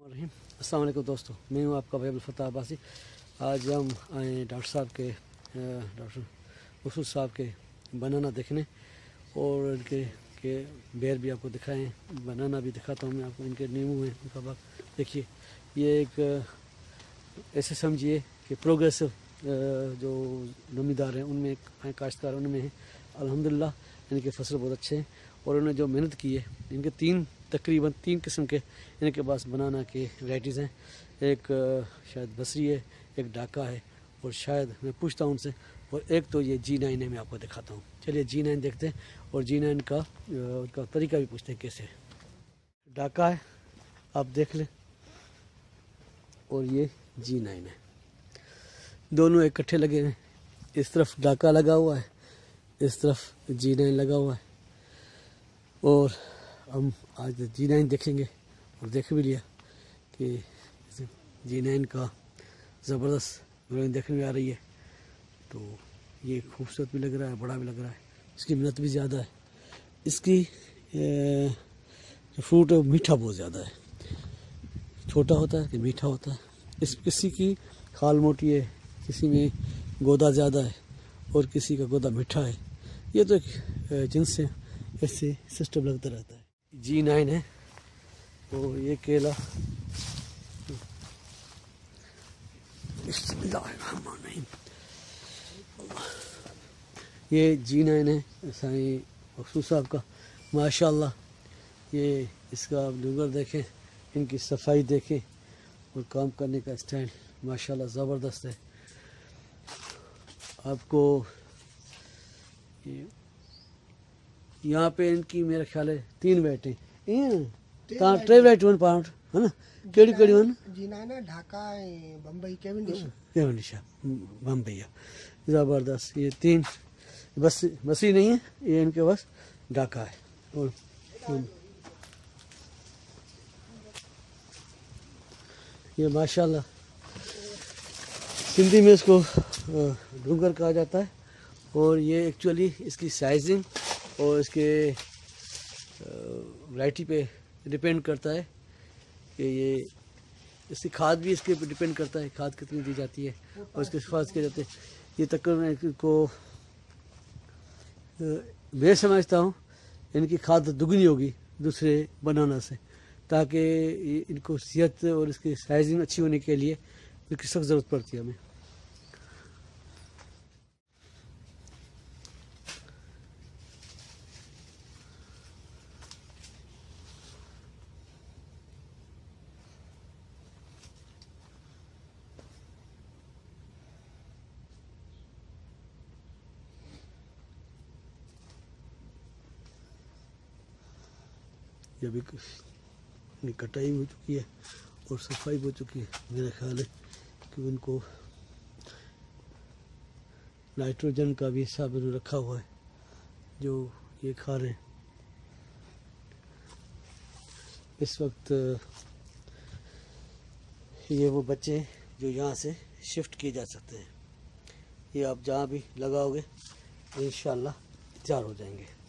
السلام علیکم. دوستوں میں ہوں آپ کا بھائی الفتح عباسی. آج ہم آئے ہیں ڈاکٹر صاحب کے ڈاکٹر مسود صاحب کے بنانا دیکھنے اور ان کے کے بیر بھی آپ کو دکھائیں بنانا بھی دکھاتا ہوں میں آپ کو، ان کے نیمو ہیں، ان کا باغ. دیکھیے، یہ ایک ایسے سمجھیے کہ پروگریسو جو نمیدار ہیں، ان میں ہیں کاشتکار، ان میں ہیں. الحمدللہ، ان کے فصل بہت اچھے ہیں اور انہوں نے جو محنت کی ہے، ان کے تین تقریباً تین قسم کے ان کے پاس بنانا کے ورائٹیز ہیں۔ ایک شاید بصری ہے، ایک ڈاکہ ہے، اور شاید میں پوچھتا ہوں ان سے، اور ایک تو یہ جی نائن ہے، میں آپ کو دکھاتا ہوں۔ چلیے جی نائن دیکھتے ہیں، اور جی نائن کا ان کا طریقہ بھی پوچھتے ہیں کیسے ڈاکہ ہے، آپ دیکھ لیں، اور یہ جی نائن ہے۔ دونوں اکٹھے لگے ہیں۔ اس طرف ڈاکہ لگا ہوا ہے، اس طرف جی نائن لگا ہوا ہے، اور ہم آج جی نائن دیکھیں گے اور دیکھ بھی لیا کہ جی نائن کا زبردست ڈرائنگ دیکھنے میں آ رہی ہے۔ تو یہ خوبصورت بھی لگ رہا ہے، بڑا بھی لگ رہا ہے۔ اس کی منت بھی زیادہ ہے۔ اس کی جو فروٹ ہے، وہ میٹھا بہت زیادہ ہے۔ چھوٹا ہوتا ہے کہ میٹھا ہوتا ہے۔ اس، کسی کی کھال موٹی ہے، کسی میں گودا زیادہ ہے اور کسی کا گودا میٹھا ہے۔ یہ تو ایک جنس ہے، ایسے سسٹم لگتا رہتا ہے۔ جی نائن ہے تو یہ کیلا. بسم اللہ الرحمن الرحیم یہ جی نائن ہے سائی مخصوص صاحب کا. ماشاء اللہ یہ اس کا آپ ڈونگر دیکھیں، ان کی صفائی دیکھیں اور کام کرنے کا اسٹینڈ ماشاء اللہ زبردست ہے۔ آپ کو یہ یہاں پہ ان کی میرا خیال ہے تین بیٹے بیٹے ون ہے نا؟ کیڑی کیڑی ون ڈھاکہ بمبئی کیون کیون بمبئی۔ زبردست یہ تین۔ بس بس ہی نہیں ہے یہ ان کے بس ڈھاکہ ہے۔ یہ ماشاء اللہ سندھی میں اس کو ڈونگر کہا جاتا ہے۔ اور یہ ایکچولی اس کی سائزنگ اور اس کے ورائٹی پہ ڈپینڈ کرتا ہے کہ یہ، اس کی کھاد بھی اس کے پہ ڈپینڈ کرتا ہے، کھاد کتنی دی جاتی ہے اور اس کے سفاظ کیا جاتے ہیں یہ تقریباً کو میں سمجھتا ہوں ان کی کھاد دگنی ہوگی دوسرے بنانا سے، تاکہ ان کو صحت اور اس کی سائزنگ اچھی ہونے کے لیے اس کی سخت ضرورت پڑتی ہے ہمیں۔ جب بھی کٹائی ہو چکی ہے اور صفائی ہو چکی ہے میرا خیال ہے کہ ان کو نائٹروجن کا بھی حصہ رکھا ہوا ہے، جو یہ کھا رہے ہیں۔ اس وقت، یہ وہ بچے جو یہاں سے شفٹ کیے جا سکتے ہیں۔ یہ آپ جہاں بھی لگاؤ گے، انشاءاللہ تیار ہو جائیں گے۔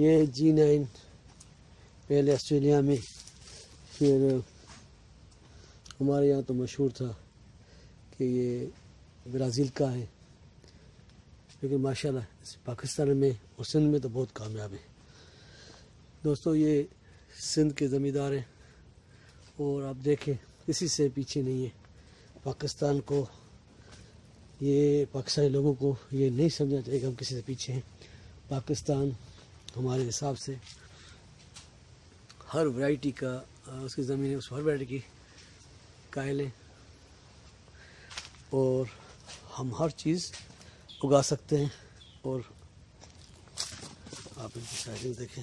یہ جی نائن پہلے آسٹریلیا میں، پھر ہمارے یہاں تو مشہور تھا کہ یہ برازیل کا ہے۔ لیکن ماشاء اللہ پاکستان میں اور سندھ میں تو بہت کامیاب ہے دوستو، یہ سندھ کے زمیندار ہیں۔ اور آپ دیکھیں اسی سے پیچھے نہیں ہے پاکستان کو، یہ پاکستانی لوگوں کو یہ نہیں سمجھا چاہیے کہ ہم کسی سے پیچھے ہیں۔ پاکستان ہمارے حساب سے ہر ورائٹی کا، اس کی زمین اس ہر ورائٹی کی کائلیں اور ہم ہر چیز اگا سکتے ہیں اور آپ ان کی سائزنگ دیکھیں۔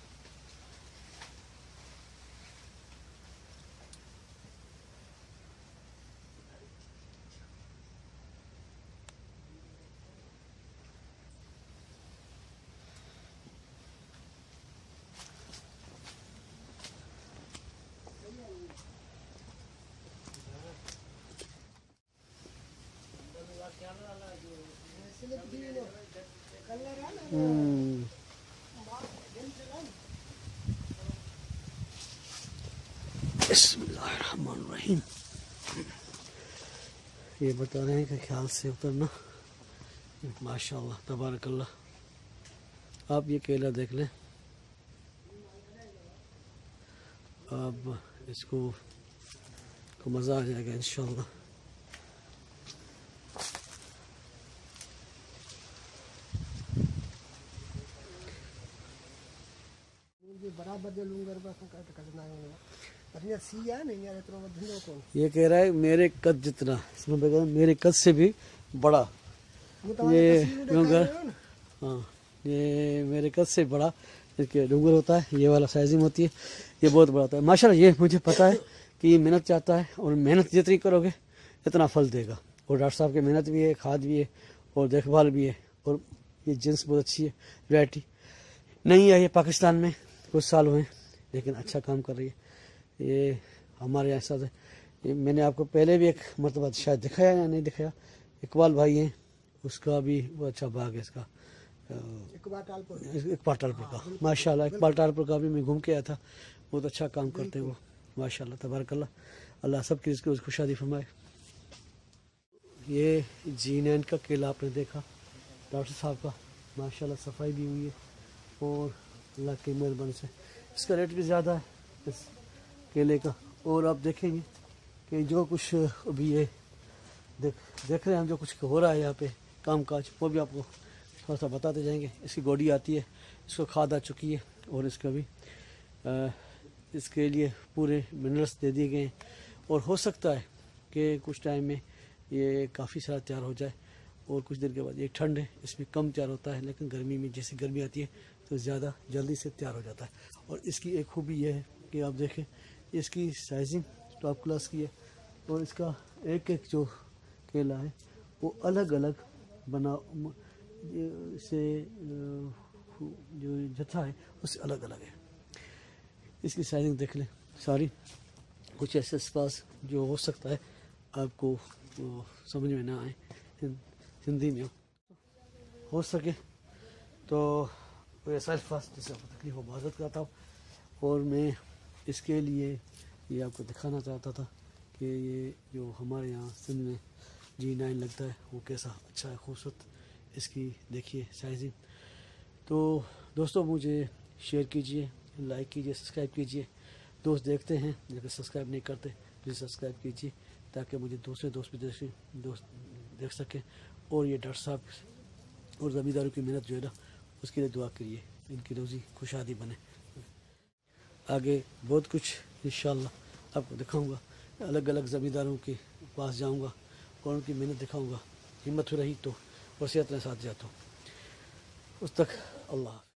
بسم اللہ الرحمن الرحیم۔ یہ بتا رہے ہیں کہ خیال سے اترنا۔ ماشاء اللہ تبارک اللہ۔ آپ یہ کیلا دیکھ لیں۔ آپ اس کو کو مزہ آ جائے گا انشاءاللہ۔ یہ کہہ رہا ہے میرے قد جتنا۔ میرے قد سے بھی بڑا۔ یہ ڈونگر ہاں یہ میرے قد سے بڑا۔ ڈونگر ہوتا ہے یہ والا سائزنگ ہوتی ہے یہ بہت بڑا ہوتا ہے۔ ماشاء اللہ یہ مجھے پتا ہے کہ یہ محنت چاہتا ہے اور محنت جتنی کرو گے اتنا پھل دے گا۔ اور ڈاکٹر صاحب کی محنت بھی ہے کھاد بھی ہے اور دیکھ بھال بھی ہے اور یہ جنس بہت اچھی ہے ورائٹی نہیں ہے یہ پاکستان میں۔ کچھ سال ہوئے لیکن اچھا کام کر رہی ہے۔ یہ ہمارے یہاں یہ میں نے آپ کو پہلے بھی ایک مرتبہ شاید دکھایا یا نہیں دکھایا۔ اقبال بھائی ہیں اس کا بھی وہ اچھا باغ ہے اس کا۔ اقبال ٹالپور۔ کا۔ ماشاء اللہ اقبال ٹالپور کا بھی میں گھوم کے آیا تھا۔ بہت اچھا کام کرتے ہیں وہ۔ ماشاء اللہ تبارک اللہ۔ اللہ سب کی اس کو خوشادی فرمائے۔ یہ جی نین کا کیلا آپ نے دیکھا ڈاکٹر صاحب کا۔ ماشاء اللہ صفائی بھی ہوئی ہے۔ اور اللہ کی مہربانی سے۔ اس کا ریٹ بھی زیادہ ہے اس کیلے کا۔ اور آپ دیکھیں گے کہ جو کچھ ابھی یہ دیکھ دیکھ رہے ہیں ہم جو کچھ ہو رہا ہے یہاں پہ کام کاج وہ بھی آپ کو تھوڑا سا بتاتے جائیں گے۔ اس کی گوڈی آتی ہے اس کو کھاد آ چکی ہے اور اس کا بھی آ، اس کے لیے پورے منرلس دے دیے گئے ہیں۔ اور ہو سکتا ہے کہ کچھ ٹائم میں یہ کافی سارا تیار ہو جائے اور کچھ دیر کے بعد یہ ٹھنڈ ہے اس میں کم تیار ہوتا ہے لیکن گرمی میں جیسی گرمی آتی ہے تو زیادہ جلدی سے تیار ہو جاتا ہے۔ اور اس کی ایک خوبی یہ ہے کہ آپ دیکھیں، اس کی سائزنگ ٹاپ کلاس کی ہے۔ اور اس کا ایک ایک جو کیلا ہے، وہ الگ الگ بنا، سے، جو جتھا ہے، اس سے الگ الگ ہے۔ اس کی سائزنگ دیکھ لیں۔ ساری کچھ ایسے پاس جو ہو سکتا ہے، آپ کو سمجھ میں نہ آئے۔ ہندی میں ہو سکے تو کوئی ایسا الفاظ جس سے آپ کو تکلیف و معذرت کرتا ہوں۔ اور میں اس کے لیے یہ آپ کو دکھانا چاہتا تھا کہ یہ جو ہمارے یہاں سندھ میں جی نائن لگتا ہے، وہ کیسا اچھا ہے، خوبصورت اس کی دیکھیے سائزنگ۔ تو دوستوں مجھے شیئر کیجیے، لائک کیجیے، سبسکرائب کیجیے۔ دوست دیکھتے ہیں لیکن سبسکرائب نہیں کرتے، پلیز سبسکرائب کیجیے تاکہ مجھے دوسرے دوست بھی دیکھ دوست دیکھ سکیں۔ اور یہ ڈاکٹر صاحب اور زمینداروں کی محنت جو ہے نا اس کے لیے دعا کریے، ان کی روزی خوشحالی بنے۔ آگے بہت کچھ انشاءاللہ آپ کو دکھاؤں گا۔ الگ الگ زمینداروں کے پاس جاؤں گا اور ان کی محنت دکھاؤں گا۔ ہمت ہو رہی تو وصیت نے ساتھ جاتا ہوں۔ اس تک اللہ حافظ۔